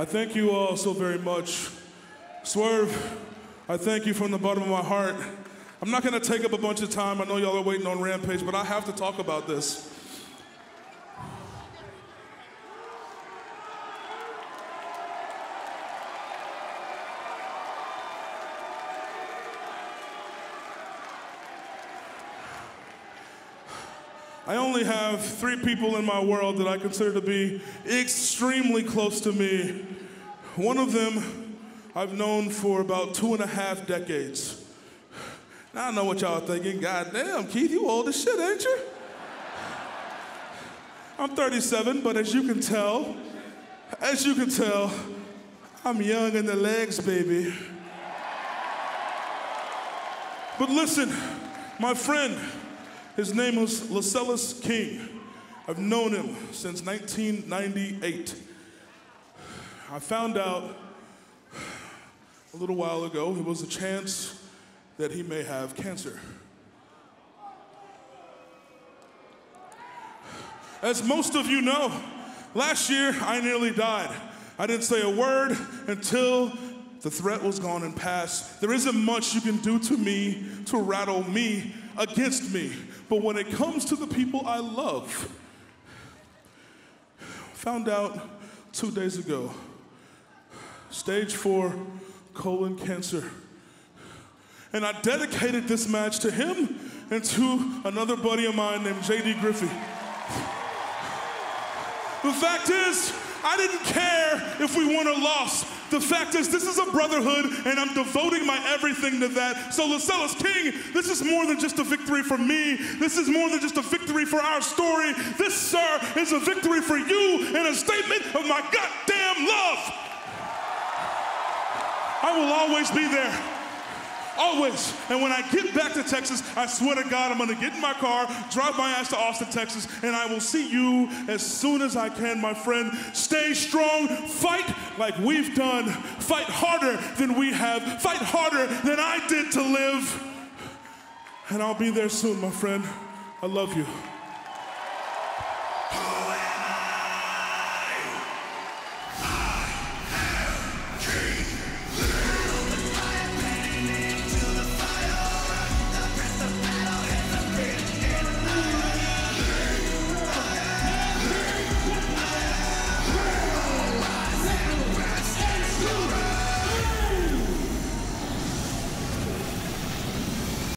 I thank you all so very much. Swerve, I thank you from the bottom of my heart. I'm not gonna take up a bunch of time. I know y'all are waiting on Rampage, but I have to talk about this. I only have three people in my world that I consider to be extremely close to me. One of them I've known for about two and a half decades. Now I know what y'all are thinking. God damn, Keith, you old as shit, ain't you? I'm 37, but as you can tell, as you can tell, I'm young in the legs, baby. But listen, my friend, his name was Lascelles King. I've known him since 1998. I found out a little while ago it was a chance that he may have cancer. As most of you know, last year I nearly died. I didn't say a word until the threat was gone and passed. There isn't much you can do to me to rattle me against me. But when it comes to the people I love, found out two days ago, stage four colon cancer. And I dedicated this match to him and to another buddy of mine named JD Griffey. The fact is, I didn't care if we won or lost. The fact is, this is a brotherhood, and I'm devoting my everything to that. So, Lascelles King, this is more than just a victory for me. This is more than just a victory for our story. This, sir, is a victory for you and a statement of my goddamn love. I will always be there. Always. And when I get back to Texas, I swear to God, I'm gonna get in my car, drive my ass to Austin, Texas, and I will see you as soon as I can, my friend. Stay strong, fight like we've done, fight harder than we have, fight harder than I did to live. And I'll be there soon, my friend. I love you.